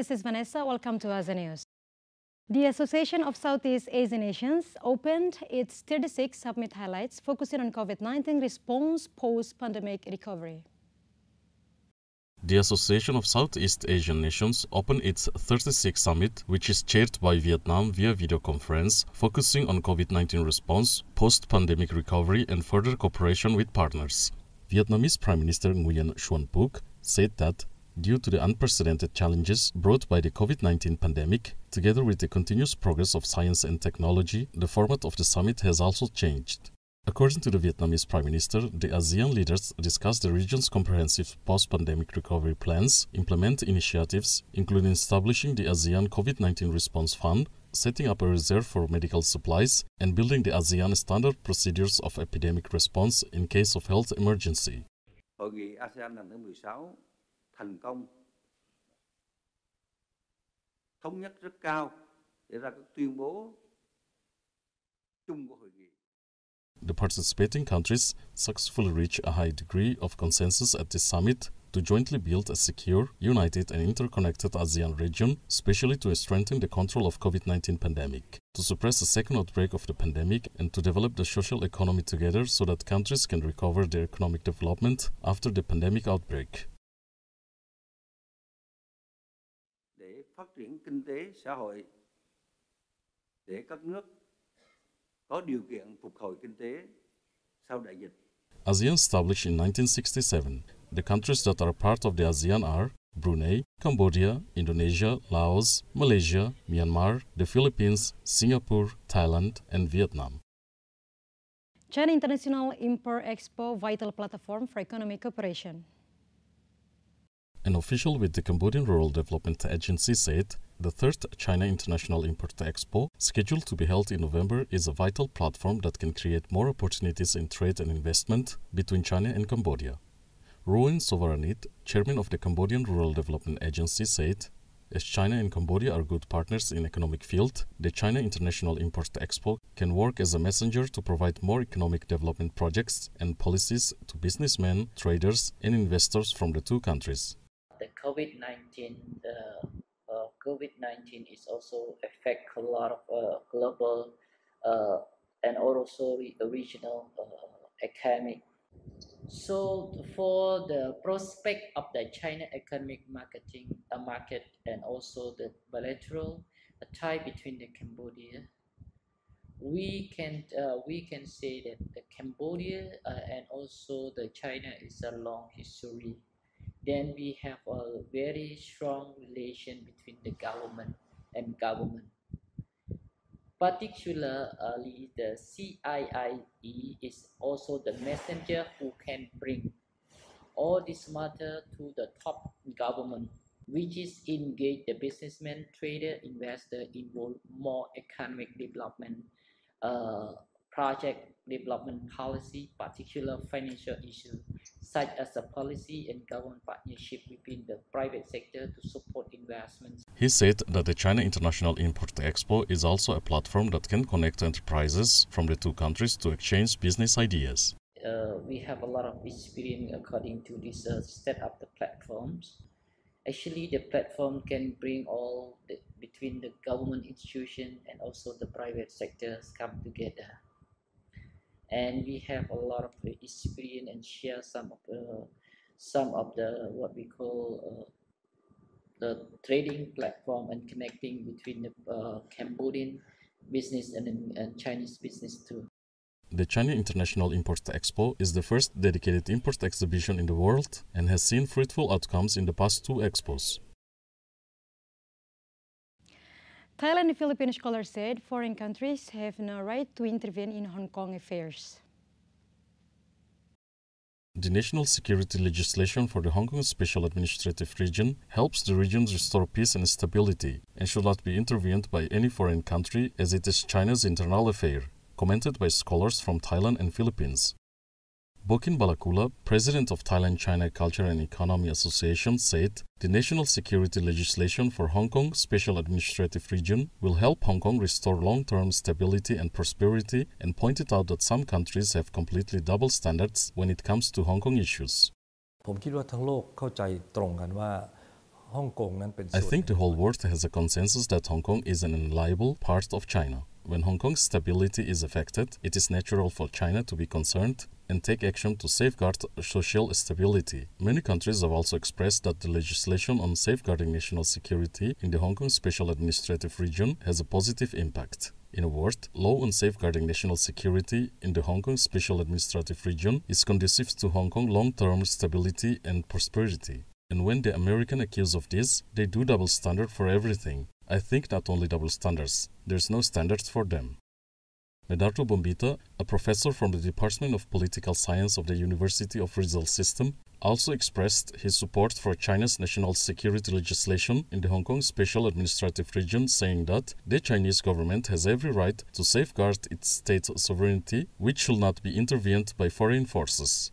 This is Vanessa. Welcome to ASEAN News. The Association of Southeast Asian Nations opened its 36th summit highlights focusing on COVID-19 response post-pandemic recovery. The Association of Southeast Asian Nations opened its 36th summit, which is chaired by Vietnam via video conference, focusing on COVID-19 response, post-pandemic recovery and further cooperation with partners. Vietnamese Prime Minister Nguyen Xuan Phuc said that due to the unprecedented challenges brought by the COVID-19 pandemic, together with the continuous progress of science and technology, the format of the summit has also changed. According to the Vietnamese Prime Minister, the ASEAN leaders discussed the region's comprehensive post-pandemic recovery plans, implement initiatives, including establishing the ASEAN COVID-19 Response Fund, setting up a reserve for medical supplies, and building the ASEAN standard procedures of epidemic response in case of health emergency. Thành công thống nhất rất cao để ra các tuyên bố chung của hội nghị. The participating countries successfully reached a high degree of consensus at this summit to jointly build a secure, united and interconnected ASEAN region, especially to strengthen the control of COVID-19 pandemic, to suppress a second outbreak of the pandemic and to develop the social economy together so that countries can recover their economic development after the pandemic outbreak. Phát triển kinh tế xã hội để các nước có điều kiện phục hồi kinh tế sau đại dịch. ASEAN established in 1967, the countries that are part of the ASEAN are Brunei, Cambodia, Indonesia, Laos, Malaysia, Myanmar, the Philippines, Singapore, Thailand, and Vietnam. China International Import Expo vital platform for economic cooperation. An official with the Cambodian Rural Development Agency said the third China International Import Expo, scheduled to be held in November, is a vital platform that can create more opportunities in trade and investment between China and Cambodia. Ruin Sovanit, chairman of the Cambodian Rural Development Agency, said, as China and Cambodia are good partners in economic field, the China International Import Expo can work as a messenger to provide more economic development projects and policies to businessmen, traders, and investors from the two countries. The COVID-19 uh, uh, COVID-19 is also affect a lot of uh, global uh, and also re- regional uh, economic. So for the prospect of the China economic marketing uh, market and also the bilateral tie between the Cambodia, we can uh, we can say that the Cambodia and also the China is a long history then we have a very strong relation between the government and government. Particularly, the CIIE is also the messenger who can bring all this matter to the top government, which is engage the businessman, trader, investor, involve more economic development, uh, project development policy, particular financial issues, such as a policy and government partnership between the private sector to support investments. He said that the China International Import Expo is also a platform that can connect enterprises from the two countries to exchange business ideas. Uh, we have a lot of experience according to this uh, set up the platforms. Actually, the platform can bring all the, between the government institution and also the private sectors come together and we have a lot of experience and share some of the some of the what we call uh, the trading platform and connecting between the uh, Cambodian business and, and Chinese business too. The China International Import Expo is the first dedicated import exhibition in the world and has seen fruitful outcomes in the past two expos. Thailand and Philippine scholars said foreign countries have no right to intervene in Hong Kong affairs. The national security legislation for the Hong Kong Special Administrative Region helps the region restore peace and stability and should not be intervened by any foreign country as it is China's internal affair, commented by scholars from Thailand and Philippines. Bokin Balakula, president of Thailand China Culture and Economy Association, said the national security legislation for Hong Kong Special Administrative Region will help Hong Kong restore long term stability and prosperity and pointed out that some countries have completely double standards when it comes to Hong Kong issues. I think the whole world has a consensus that Hong Kong is an unreliable part of China. When Hong Kong's stability is affected, it is natural for China to be concerned and take action to safeguard social stability. Many countries have also expressed that the legislation on safeguarding national security in the Hong Kong Special Administrative Region has a positive impact. In a word, law on safeguarding national security in the Hong Kong Special Administrative Region is conducive to Hong Kong long-term stability and prosperity. And when the American accuse of this, they do double standard for everything. I think not only double standards, there's no standards for them. Medardo Bombita, a professor from the Department of Political Science of the University of Rizal System, also expressed his support for China's national security legislation in the Hong Kong Special Administrative Region, saying that the Chinese government has every right to safeguard its state sovereignty, which should not be intervened by foreign forces.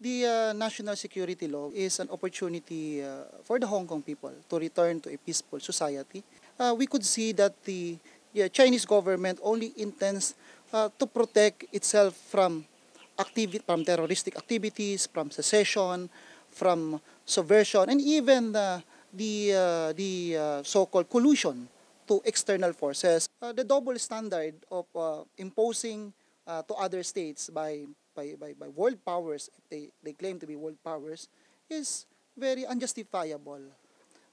The uh, national security law is an opportunity uh, for the Hong Kong people to return to a peaceful society. Uh, we could see that the, the Chinese government only intends uh, to protect itself from activity, from terroristic activities, from secession, from subversion, and even the the, uh, the uh, so-called collusion to external forces. the double standard of imposing to other states by by, by, by world powers, they, they claim to be world powers, is very unjustifiable.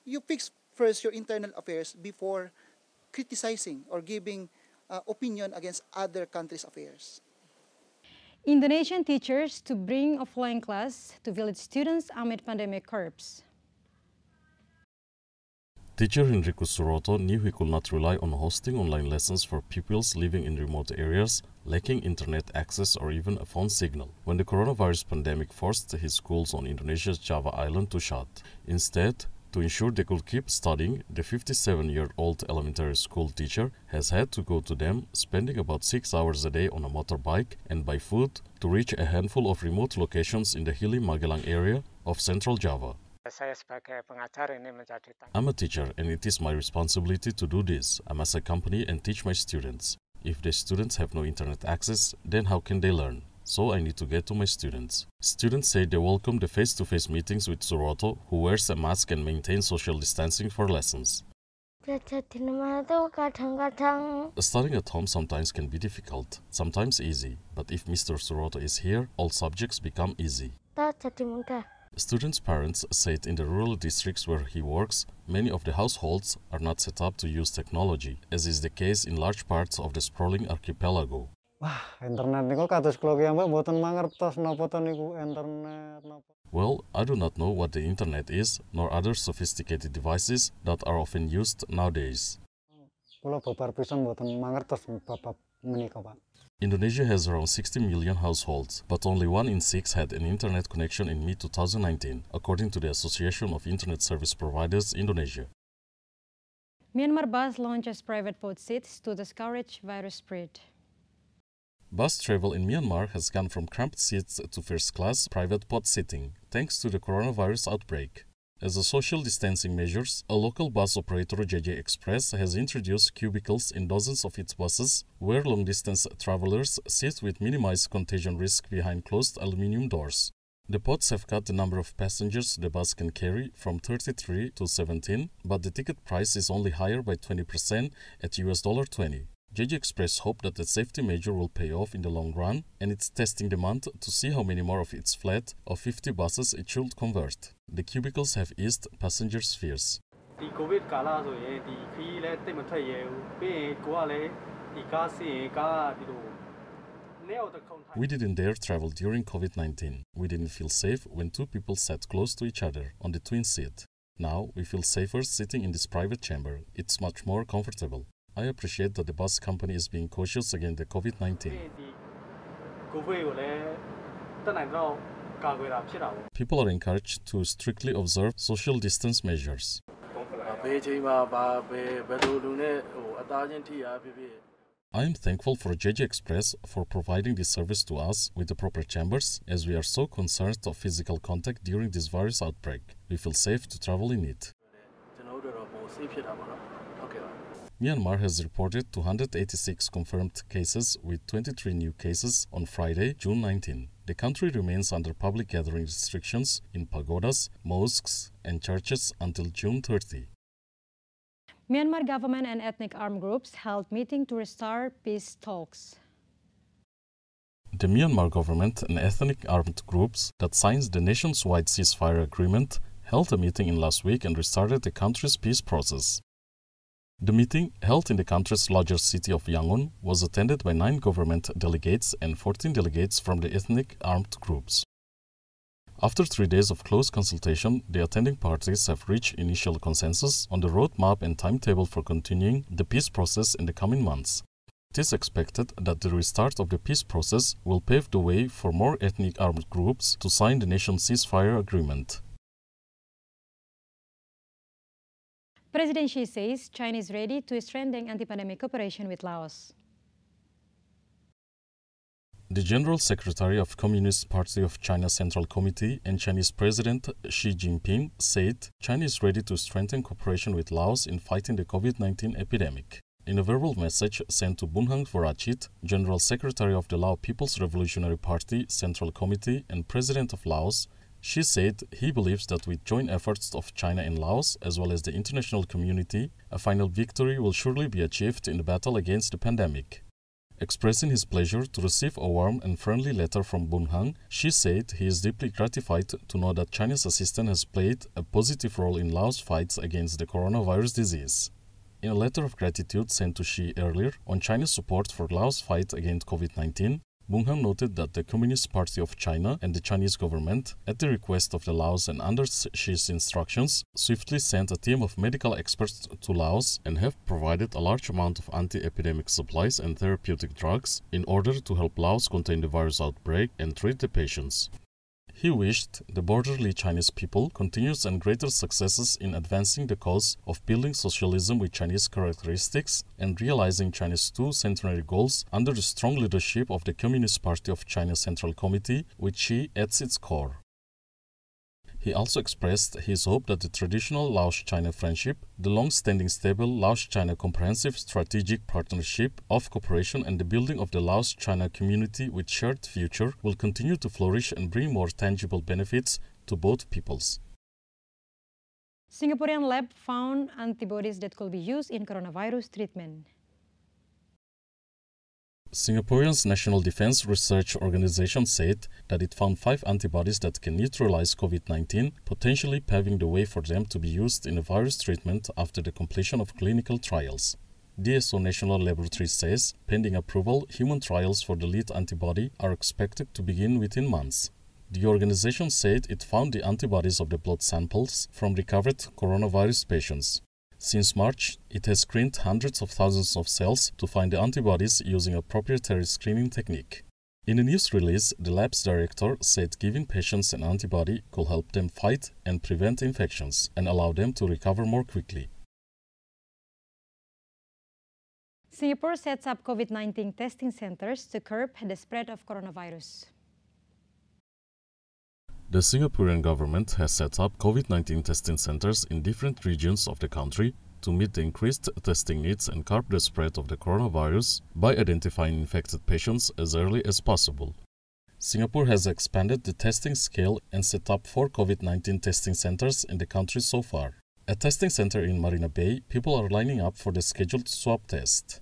You fix first your internal affairs before criticizing or giving uh, opinion against other countries' affairs. Indonesian teachers to bring offline class to village students amid pandemic curbs. Teacher Enrico Suroto knew he could not rely on hosting online lessons for pupils living in remote areas, lacking internet access or even a phone signal, when the coronavirus pandemic forced his schools on Indonesia's Java island to shut. Instead, to ensure they could keep studying, the 57-year-old elementary school teacher has had to go to them, spending about six hours a day on a motorbike and by foot to reach a handful of remote locations in the hilly Magelang area of central Java. I'm a teacher and it is my responsibility to do this. I must accompany and teach my students. If the students have no internet access, then how can they learn? So I need to get to my students. Students say they welcome the face-to-face -face meetings with Suroto, who wears a mask and maintains social distancing for lessons. Studying at home sometimes can be difficult, sometimes easy, but if Mr. Suroto is here, all subjects become easy. Students' parents said in the rural districts where he works, many of the households are not set up to use technology, as is the case in large parts of the sprawling archipelago. Well, I do not know what the internet is, nor other sophisticated devices that are often used nowadays. Indonesia has around 60 million households, but only one in six had an internet connection in mid-2019, according to the Association of Internet Service Providers Indonesia. Myanmar bus launches private boat seats to discourage virus spread. Bus travel in Myanmar has gone from cramped seats to first-class private pod sitting, thanks to the coronavirus outbreak. As a social distancing measures, a local bus operator JJ Express has introduced cubicles in dozens of its buses where long-distance travelers sit with minimized contagion risk behind closed aluminum doors. The pods have cut the number of passengers the bus can carry from 33 to 17, but the ticket price is only higher by 20% at US dollar 20. JJ Express hope that the safety measure will pay off in the long run, and it's testing the month to see how many more of its fleet of 50 buses it should convert. The cubicles have eased passengers' fears. We didn't dare travel during COVID-19. We didn't feel safe when two people sat close to each other on the twin seat. Now we feel safer sitting in this private chamber. It's much more comfortable. I appreciate that the bus company is being cautious against the COVID-19. People are encouraged to strictly observe social distance measures. I am thankful for JJ Express for providing this service to us with the proper chambers as we are so concerned of physical contact during this virus outbreak. We feel safe to travel in it. Myanmar has reported 286 confirmed cases with 23 new cases on Friday, June 19. the country remains under public gathering restrictions in pagodas, mosques, and churches until June 30. Myanmar government and ethnic armed groups held meeting to restart peace talks. The Myanmar government and ethnic armed groups that signed the nationwide ceasefire agreement held a meeting in last week and restarted the country's peace process. The meeting, held in the country's largest city of Yangon, was attended by nine government delegates and 14 delegates from the ethnic armed groups. After three days of close consultation, the attending parties have reached initial consensus on the roadmap and timetable for continuing the peace process in the coming months. It is expected that the restart of the peace process will pave the way for more ethnic armed groups to sign the nation's ceasefire agreement. President Xi says China is ready to strengthen anti-pandemic cooperation with Laos. The General Secretary of Communist Party of China Central Committee and Chinese President Xi Jinping said China is ready to strengthen cooperation with Laos in fighting the COVID-19 epidemic. In a verbal message sent to Bounnhang Vorachith, General Secretary of the Lao People's Revolutionary Party Central Committee and President of Laos, she said he believes that with joint efforts of China and Laos, as well as the international community, a final victory will surely be achieved in the battle against the pandemic. Expressing his pleasure to receive a warm and friendly letter from Bounnhang, Xi said he is deeply gratified to know that Chinese assistance has played a positive role in Laos' fights against the coronavirus disease. In a letter of gratitude sent to Xi earlier on China's support for Laos' fight against COVID-19, Bounnhang noted that the Communist Party of China and the Chinese government, at the request of the Laos and under Xi's instructions, swiftly sent a team of medical experts to Laos and have provided a large amount of anti-epidemic supplies and therapeutic drugs in order to help Laos contain the virus outbreak and treat the patients. He wished the borderly Chinese people continuous and greater successes in advancing the cause of building socialism with Chinese characteristics and realizing China's two centenary goals under the strong leadership of the Communist Party of China Central Committee, which Xi at its core. He also expressed his hope that the traditional Laos-China friendship, the long-standing stable Laos-China comprehensive strategic partnership of cooperation and the building of the Laos-China community with shared future will continue to flourish and bring more tangible benefits to both peoples. Singaporean lab found antibodies that could be used in coronavirus treatment. Singapore's National Defense Research Organization said that it found five antibodies that can neutralize COVID 19, potentially paving the way for them to be used in a virus treatment after the completion of clinical trials. DSO National Laboratory says, pending approval, human trials for the lead antibody are expected to begin within months. The organization said it found the antibodies of the blood samples from recovered coronavirus patients. Since March, it has screened hundreds of thousands of cells to find the antibodies using a proprietary screening technique. In a news release, the lab's director said giving patients an antibody could help them fight and prevent infections and allow them to recover more quickly. Singapore sets up COVID 19 testing centers to curb the spread of coronavirus. The Singaporean government has set up COVID 19 testing centers in different regions of the country to meet the increased testing needs and curb the spread of the coronavirus by identifying infected patients as early as possible. Singapore has expanded the testing scale and set up four COVID 19 testing centers in the country so far. At testing center in Marina Bay, people are lining up for the scheduled swab test.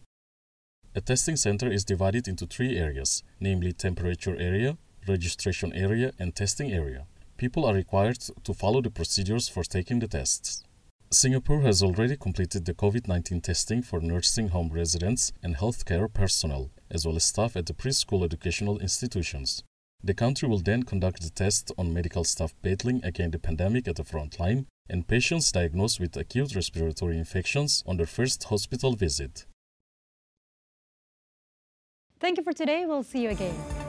A testing center is divided into three areas, namely temperature area, registration area and testing area. People are required to follow the procedures for taking the tests. Singapore has already completed the COVID 19 testing for nursing home residents and healthcare personnel, as well as staff at the preschool educational institutions. The country will then conduct the test on medical staff battling against the pandemic at the front line and patients diagnosed with acute respiratory infections on their first hospital visit. Thank you for today. We'll see you again.